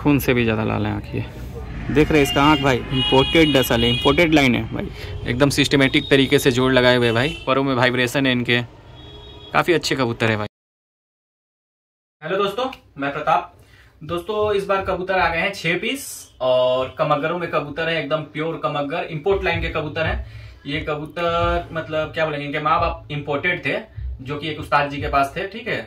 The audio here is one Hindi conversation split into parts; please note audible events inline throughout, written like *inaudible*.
खून से भी ज़्यादा लाल है आँख ये। देख रहे हैं इसका आँख भाई इम्पोर्टेड दसल है इम्पोर्टेड लाइन है भाई। एकदम सिस्टमेटिक तरीके से जोड़ लगाए हुए भाई परों में वाइब्रेशन है इनके। काफ़ी अच्छे कबूतर है भाई। हेलो दोस्तों मैं प्रताप। दोस्तों इस बार कबूतर आ गए हैं छह पीस और कमगरों में कबूतर है एकदम प्योर कमगर इंपोर्ट लाइन के कबूतर हैं। ये कबूतर मतलब क्या बोलेंगे इनके माँ बाप इम्पोर्टेड थे जो कि एक उस्ताद जी के पास थे ठीक है?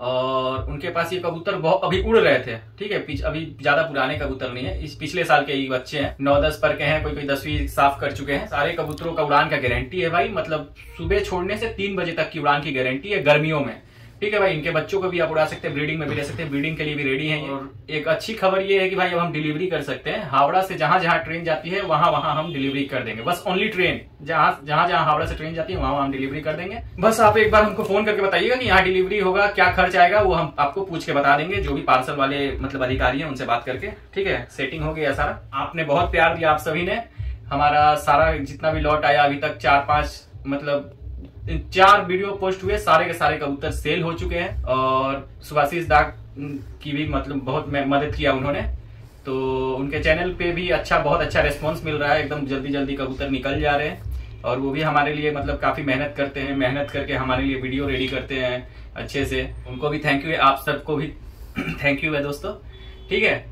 और उनके पास ये कबूतर बहुत अभी उड़ रहे थे, ठीक है? अभी ज़्यादा पुराने कबूतर नहीं है। इस पिछले साल के ये बच्चे हैं। नौ, दस पर के हैं कोई कोई दसवीं साफ़ कर चुके हैं। सारे कबूतरों का उड़ान का गारंटी है भाई। मतलब सुबह छोड़ने से तीन बजे तक की उड़ान की गारंटी है गर्मियों में। ठीक है भाई इनके बच्चों को भी आप उड़ा सकते हैं ब्रीडिंग में भी ले सकते हैं ब्रीडिंग के लिए भी रेडी है। और एक अच्छी खबर ये है कि भाई अब हम डिलीवरी कर सकते हैं। हावड़ा से जहाँ जहाँ ट्रेन जाती है वहाँ वहाँ हम डिलीवरी कर देंगे। बस ओनली ट्रेन जहाँ जहाँ जहाँ हावड़ा से ट्रेन जाती है वहाँ हम डिलीवरी कर देंगे। बस आप एक बार हमको फ़ोन करके बताइएगा कि यहाँ डिलीवरी होगा क्या खर्च आएगा वो हम आपको पूछ के बता देंगे जो भी पार्सल वाले मतलब अधिकारी है उनसे बात करके। ठीक है? सेटिंग हो गया सारा। आपने बहुत प्यार दिया आप सभी ने। हमारा सारा जितना भी लॉट आया अभी तक चार पाँच मतलब चार वीडियो पोस्ट हुए, सारे के सारे कबूतर सेल हो चुके हैं और सुभाषिस दाग की भी मतलब बहुत मदद किया उन्होंने। तो उनके चैनल पे भी अच्छा बहुत अच्छा रिस्पॉन्स मिल रहा है। एकदम जल्दी जल्दी कबूतर निकल जा रहे हैं और वो भी हमारे लिए मतलब काफ़ी मेहनत करते हैं। मेहनत करके हमारे लिए वीडियो रेडी करते हैं अच्छे से। उनको भी थैंक यू है। आप सबको भी *clears throat* थैंक यू है दोस्तों। ठीक है?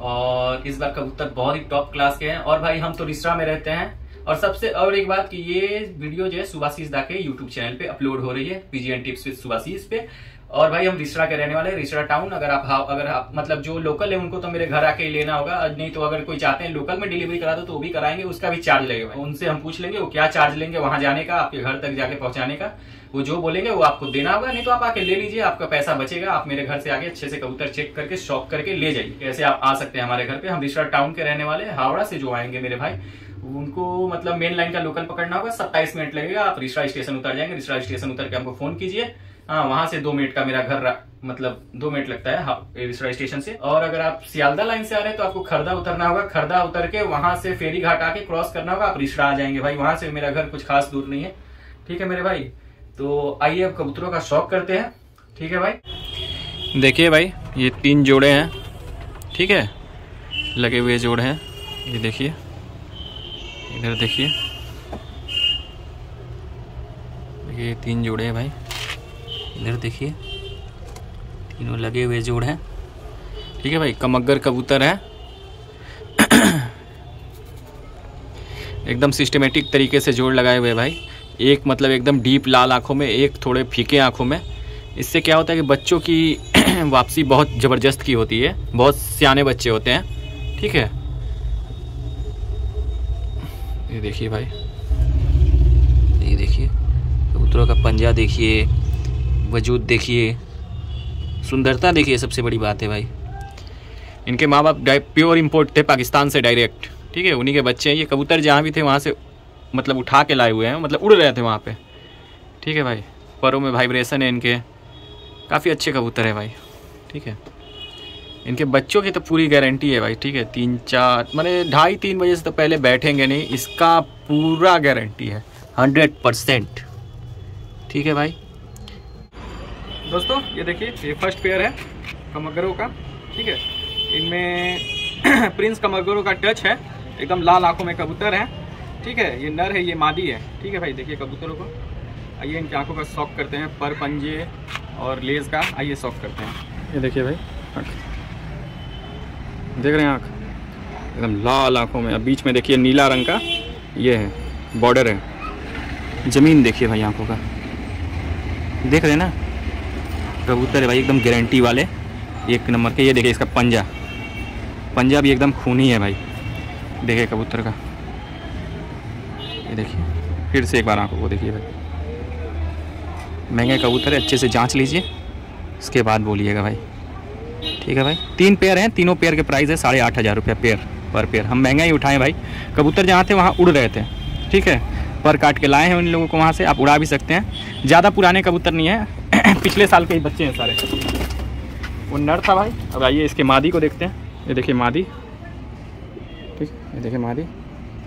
और इस बार कबूतर बहुत ही टॉप क्लास के हैं। और भाई, हम तो रिश्रा में रहते हैं। और सबसे और एक बात कि ये वीडियो जो है सुभाषीष दा के यूट्यूब चैनल पे अपलोड हो रही है पीजीएन टिप्स विद सुभाषीष पे। और भाई हम रिश्रा के रहने वाले रिश्रा टाउन अगर आप हाँ, अगर आप मतलब जो लोकल है उनको तो मेरे घर आके ही लेना होगा नहीं तो अगर कोई चाहते हैं लोकल में डिलीवरी करा दो तो वो भी कराएँगे उसका भी चार्ज लगेगा उनसे हम पूछ लेंगे वो क्या चार्ज लेंगे वहाँ जाने का आपके घर तक जाके पहुँचाने का वो जो बोलेंगे वो आपको देना होगा नहीं तो आप आके ले लीजिए आपका पैसा बचेगा आप मेरे घर से आगे अच्छे से कबूतर चेक करके शॉप करके ले जाइए। कैसे आप आ सकते हैं हमारे घर पे हम रिश्रा टाउन के रहने वाले हावड़ा से जो आएँगे मेरे भाई उनको मतलब मेन लाइन का लोकल पकड़ना होगा सत्ताईस मिनट लगेगा आप रिश्रा स्टेशन उतर जाएँगे रिश्रा स्टेशन उतर के हमको फ़ोन कीजिए। हाँ वहाँ से दो मिनट का मेरा घर मतलब दो मिनट लगता है हाँ, स्टेशन से। और अगर आप सियालदा लाइन से आ रहे हैं तो आपको खरदा उतरना होगा खरदा उतर के वहाँ से फेरी घाट आके क्रॉस करना होगा आप रिश्रा आ जाएँगे। भाई वहाँ से मेरा घर कुछ खास दूर नहीं है। ठीक है मेरे भाई? तो आइए अब कबूतरों का शौक करते हैं। ठीक है भाई? देखिए भाई ये तीन जोड़े हैं। ठीक है? लगे हुए जोड़े हैं। ये देखिए। इधर देखिए। ये तीन जोड़े हैं भाई। इधर देखिए। तीनों लगे हुए जोड़ हैं। ठीक है भाई कमगर कबूतर है। एकदम सिस्टमेटिक तरीके से जोड़ लगाए हुए भाई। एक मतलब एकदम डीप लाल आँखों में, एक थोड़े फीके आँखों में। इससे क्या होता है कि बच्चों की *clears throat* वापसी बहुत ज़बरदस्त की होती है। बहुत सियाने बच्चे होते हैं। ठीक है? ये देखिए भाई। ये देखिए। कबूतरों का पंजा देखिए, वजूद देखिए। सुंदरता देखिए, सबसे बड़ी बात है भाई। इनके माँ बाप प्योर इम्पोर्ट थे पाकिस्तान से डायरेक्ट। ठीक है, उन्हीं के बच्चे हैं। ये कबूतर जहाँ भी थे, वहाँ से मतलब उठा के लाए हुए हैं। मतलब उड़ रहे थे वहाँ पे। ठीक है भाई, परों में वाइब्रेशन है इनके। काफ़ी अच्छे कबूतर है भाई। ठीक है। इनके बच्चों की तो पूरी गारंटी है भाई, ठीक है? तीन, चार, मैंने ढाई, तीन बजे से तो पहले बैठेंगे नहीं, इसका पूरा गारंटी है हंड्रेड परसेंट ठीक है भाई? दोस्तों, ये देखिए, ये फ़र्स्ट पेयर है, कमगरों का, ठीक है? इनमें *clears throat* प्रिंस कमगरों का टच है, एकदम लाल आँखों में कबूतर है, ठीक है? ये नर है, ये मादी है, ठीक है भाई? देखिए कबूतरों को। आइए, इनकी आँखों का शौक करते हैं, पर पंजे और लेज का, आइए शौक करते हैं। ये देखिए भाई। देख रहे हैं आँख? एकदम लाल आँखों में। अब बीच में देखिए, नीला रंग का ये है बॉर्डर है। ज़मीन देखिए भाई आँखों का। देख रहे हैं ना? कबूतर है भाई, एकदम गारंटी वाले। एक नंबर के, ये देखिए इसका पंजा। पंजा भी एकदम खूनी है भाई। देखिए कबूतर का। ये देखिए, फिर से एक बार आँखों को देखिए भाई। महँगे कबूतर है, अच्छे से जाँच लीजिए। उसके बाद बोलिएगा भाई। ठीक है भाई? तीन पेयर हैं, तीनों पेयर के प्राइस है साढ़े आठ हज़ार रुपये पेयर पर पेयर हम महँगा ही उठाएँ भाई। कबूतर जहाँ थे, वहाँ उड़ रहे थे। ठीक है? पर काट के लाए हैं उन लोगों को वहाँ से, आप उड़ा भी सकते हैं। ज़्यादा पुराने कबूतर नहीं है। *clears throat* पिछले साल के ही बच्चे हैं सारे। वो नर था भाई। अब आइए इसके मादी को देखते हैं। ये देखिए मादी। ठीक? ये देखिए मादी।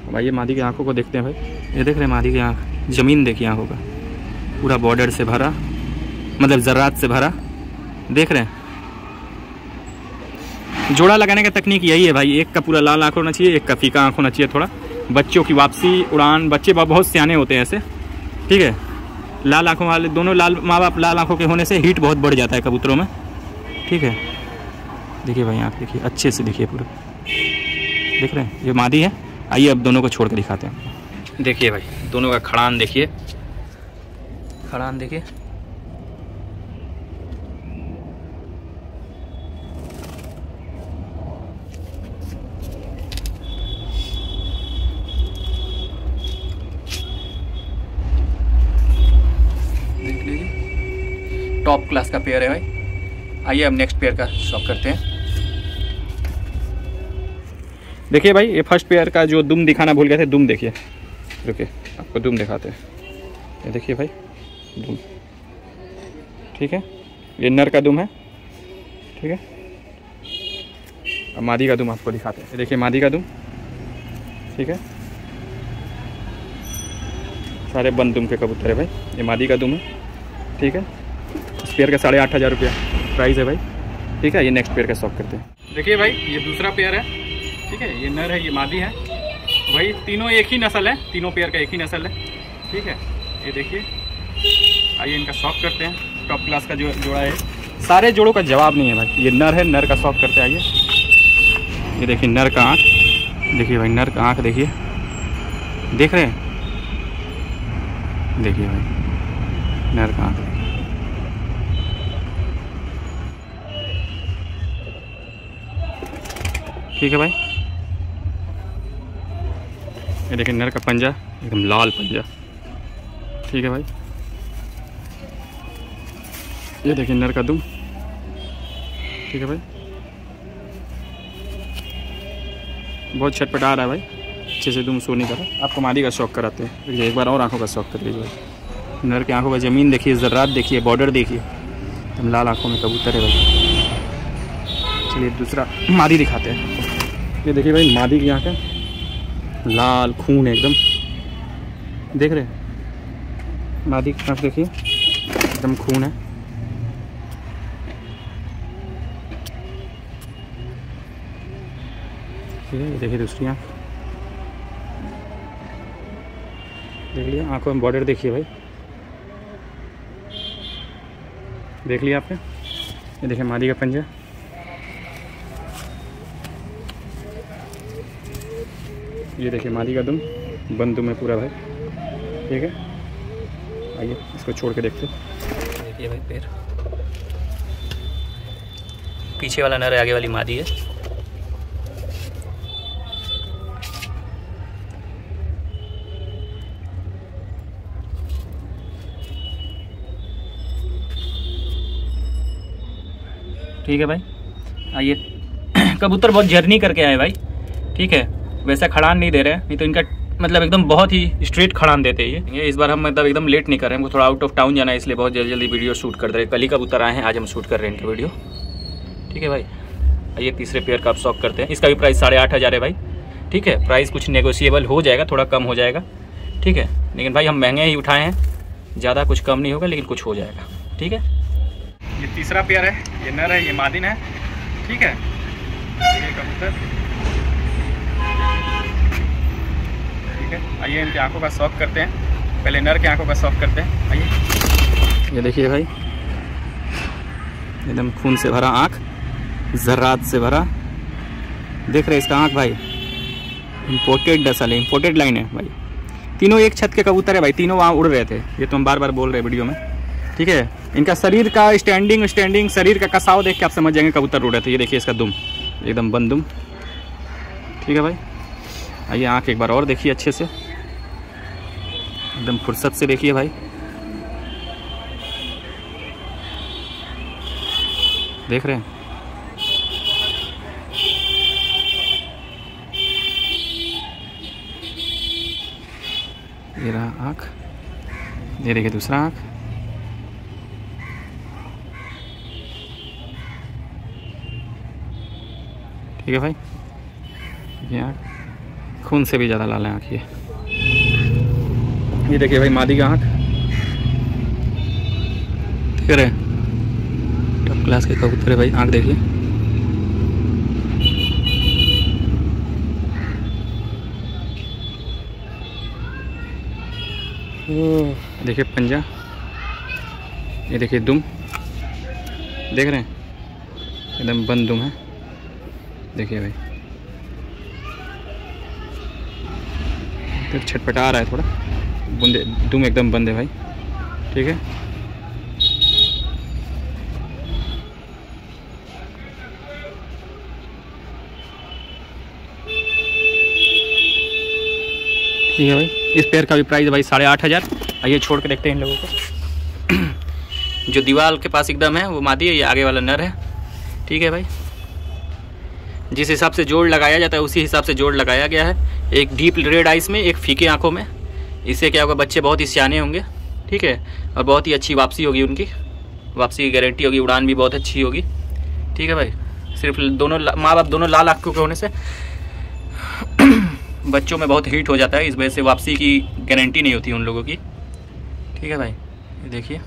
अब आइए मादी की आँखों को देखते हैं भाई। ये देख रहे हैं मादी की आँख। ज़मीन देखिए आँखों का। पूरा बॉर्डर से भरा। मतलब ज़रात से भरा। देख रहे हैं। जोड़ा लगाने का तकनीक यही है भाई, एक का पूरा लाल आँख होना चाहिए, एक का फीका आँख होना चाहिए थोड़ा। बच्चों की वापसी, उड़ान, बच्चे बहुत सियाने होते हैं ऐसे। ठीक है? लाल आँखों वाले, दोनों लाल माँ बाप लाल आँखों के होने से हीट बहुत बढ़ जाता है कबूतरों में। ठीक है? देखिए भाई आँख देखिए, अच्छे से देखिए पूरा। देख रहे हैं? ये मादी है। आइए अब दोनों को छोड़ कर दिखाते हैं। देखिए भाई, दोनों का खड़ान देखिए। खड़ान देखिए देख लीजिए टॉप क्लास का पेयर है भाई। आइए अब नेक्स्ट पेयर का शॉप करते हैं। देखिए भाई, ये फ़र्स्ट पेयर का जो दुम दिखाना भूल गए थे, दुम देखिए। रुकिए, आपको दुम दिखाते हैं। ये देखिए भाई, दुम। ठीक है? ये नर का दुम है। ठीक है? अब मादी का दुम आपको दिखाते हैं। देखिए मादी का दुम। ठीक है? सारे बंद दुम के कबूतर है भाई। ये मादी का दुम है। ठीक है? इस पेयर का साढ़े आठ हज़ार रुपया प्राइस है भाई। ठीक है, ये नेक्स्ट पेयर का शॉप करते हैं। देखिए भाई, ये दूसरा पेयर है। ठीक है, ये नर है, ये मादी है। भाई, तीनों एक ही नस्ल है, तीनों पेयर का एक ही नस्ल है। ठीक है, ये देखिए। आइए इनका शॉप करते हैं। टॉप क्लास का जो जोड़ा है। सारे जोड़ों का जवाब नहीं है भाई। ये नर है, नर का शॉप करते आइए। ये देखिए, नर का आँख। देखिए भाई, नर का आँख देखिए। देख रहे हैं? देखिए भाई, नर का आँख। ठीक है भाई? ये देखिए, नर का पंजा, एकदम लाल पंजा। ठीक है भाई? ये देखिए, नर का दुम। ठीक है भाई? बहुत छटपटा रहा है भाई। अच्छे से दुम सो नहीं कर रहा। का शौक कराते हैं। एक बार और आँखों का शौक कर लीजिए नर की आँखों का ज़मीन देखिए, ज़र्रात देखिए, बॉर्डर देखिए। एकदम लाल आँखों में कबूतर है भाई। चलिए, दूसरा मादी दिखाते हैं। ये देखिए भाई, मादी की आँखें। लाल खून है एकदम। देख रहे हैं? मादी की आँख देखिए, एकदम खून है। है ये देखिए दूसरी आँख। देख लिया, आँखों में बॉर्डर देखिए भाई। देख लिया आपने? ये देखिए मादी का पंजा। ये देखिए मादी का दुम, बंद दुम है पूरा भाई। ठीक है? आइए, इसको छोड़ के देखते देखिए भाई, पैर। पीछे वाला नर, आगे वाली मादी है। ठीक है भाई, आइए। *clears throat* कबूतर बहुत जर्नी करके आए भाई। ठीक है? वैसा खड़ान नहीं दे रहे, नहीं तो इनका मतलब एकदम बहुत ही स्ट्रेट खड़ान देते हैं ये इस बार हम मतलब एकदम लेट नहीं कर रहे हैं हमको थोड़ा आउट ऑफ़ टाउन जाना है, इसलिए बहुत जल्दी जल्दी वीडियो शूट कर दे रहे। कल ही कबूतर आए हैं, आज हम शूट कर रहे हैं इनका वीडियो ठीक है भाई? आइए तीसरे पेयर का आप शॉक करते हैं। इसका भी प्राइस साढ़े आठ हज़ार है भाई। ठीक है? प्राइस कुछ नेगोशिएबल हो जाएगा, थोड़ा कम हो जाएगा। ठीक है? लेकिन भाई हम महँगे ही उठाए हैं। ज़्यादा कुछ कम नहीं होगा, लेकिन कुछ हो जाएगा। ठीक है? ये तीसरा पेयर है, ये नर है, ये मादिन है। ठीक है? ये कबूतर। है आइए इनकी आँखों का शौक करते हैं। पहले नर की आँखों का शौक करते हैं। आइए। ये देखिए भाई, एकदम खून से भरा आँख, जर्रात से भरा। देख रहे इसका आँख भाई इम्पोर्टेड डसल है इम्पोर्टेड लाइन है भाई। तीनों एक छत के कबूतर है भाई, तीनों वहाँ उड़ रहे थे। ये तो हम बार बार बोल रहे हैं वीडियो में। ठीक है, इनका शरीर का स्टैंडिंग स्टैंडिंग शरीर का कसाव देख के आप समझ जाएँगे कबूतर उड़ रहे थे। ये देखिए इसका दुम, एकदम बंद दुम। ठीक है भाई। आइए आँख एक बार और देखिए अच्छे से। एकदम फुर्सत से देखिए भाई। देख रहे हैं। ये रहा आँख। ये देखिए दूसरा आँख। ठीक है भाई। ये आँख। खून से भी ज़्यादा लाल है आँख ये। ये देखिए भाई मादी का आँख। देख रहे टॉप क्लास के कबूतर है भाई आँख देखिए। हम्म। देखिए पंजा। ये देखिए दुम। देख रहे हैं? एकदम बंद दुम है। देखिए भाई। तो छटपटा रहा है थोड़ा। बुंदे दुम एकदम बंद है भाई। ठीक है? ठीक है भाई। इस पेयर का भी प्राइस भाई साढ़े आठ हज़ार। आइए छोड़ के देखते हैं इन लोगों को। *clears throat* जो दीवार के पास एकदम है, वो मादी है, ये आगे वाला नर है। ठीक है भाई। जिस हिसाब से जोड़ लगाया जाता है, उसी हिसाब से जोड़ लगाया गया है। एक डीप रेड आइस में, एक फीके आँखों में। इससे क्या होगा, बच्चे बहुत ही सियाने होंगे, ठीक है? और बहुत ही अच्छी वापसी होगी उनकी। वापसी की गारंटी होगी, उड़ान भी बहुत अच्छी होगी। ठीक है भाई? सिर्फ़ दोनों माँ बाप दोनों लाल आँखों के होने से *clears throat* बच्चों में बहुत हीट हो जाता है। इस वजह से वापसी की गारंटी नहीं होती उन लोगों की। ठीक है भाई? देखिए।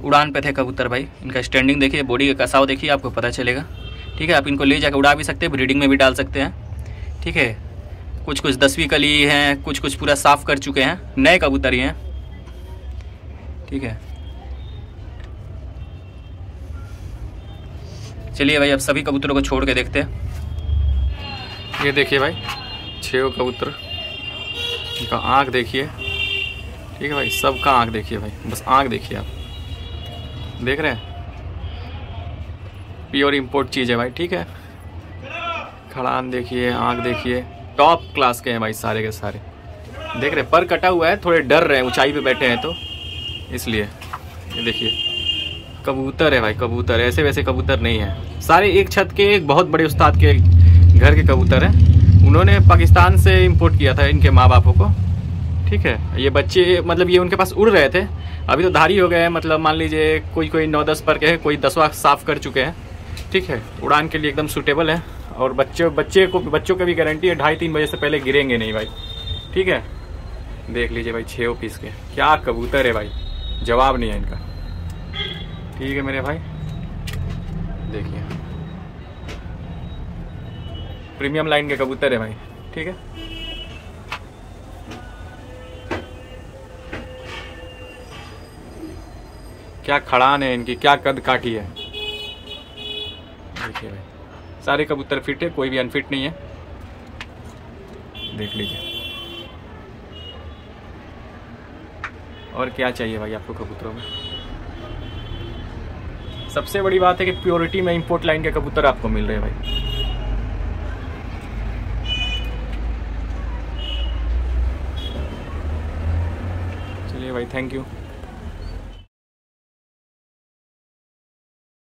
उड़ान पे थे कबूतर भाई। इनका स्टैंडिंग देखिए बॉडी का कसाव देखिए, आपको पता चलेगा। ठीक है, आप इनको ले जाकर उड़ा भी सकते हैं ब्रीडिंग में भी डाल सकते हैं। ठीक है कुछ कुछ दसवीं कली हैं कुछ कुछ पूरा साफ़ कर चुके हैं, नए कबूतर ही हैं। ठीक है। चलिए भाई, अब सभी कबूतरों को छोड़ के देखते हैं। ये देखिए भाई छः कबूतर। इनका आँख देखिए। ठीक है भाई, सबका आँख देखिए भाई, बस आँख देखिए आप। देख रहे हैं। प्योर इंपोर्ट चीज़ है भाई, ठीक है? खड़ान देखिए आँख देखिए। टॉप क्लास के हैं भाई सारे के सारे। देख रहे हैं, पर कटा हुआ है, थोड़े डर रहे हैं, ऊंचाई पे बैठे हैं तो। इसलिए, ये देखिए। कबूतर है भाई, कबूतर ऐसे वैसे कबूतर नहीं है। सारे एक छत के, एक बहुत बड़े उस्ताद के घर के कबूतर हैं। उन्होंने पाकिस्तान से इम्पोर्ट किया था इनके माँ बापों को। ठीक है? ये बच्चे मतलब ये उनके पास उड़ रहे थे। अभी तो धारी हो गए हैं मतलब मान लीजिए कोई कोई नौ दस पर के है, कोई दसवा साफ़ कर चुके हैं। ठीक है? उड़ान के लिए एकदम सूटेबल है। और बच्चे बच्चे को, बच्चों का भी गारंटी है, ढाई तीन बजे से पहले गिरेंगे नहीं भाई। ठीक है? देख लीजिए भाई छः पीस के। क्या कबूतर है भाई। जवाब नहीं है इनका। ठीक है मेरे भाई? देखिए। प्रीमियम लाइन के कबूतर है भाई। ठीक है? क्या खड़ान है इनकी, क्या कद काठी है? देखिए भाई, सारे कबूतर फिट है, कोई भी अनफिट नहीं है। देख लीजिए। और क्या चाहिए भाई आपको कबूतरों में? सबसे बड़ी बात है कि प्योरिटी में इंपोर्ट लाइन के कबूतर आपको मिल रहे हैं भाई। चलिए भाई थैंक यू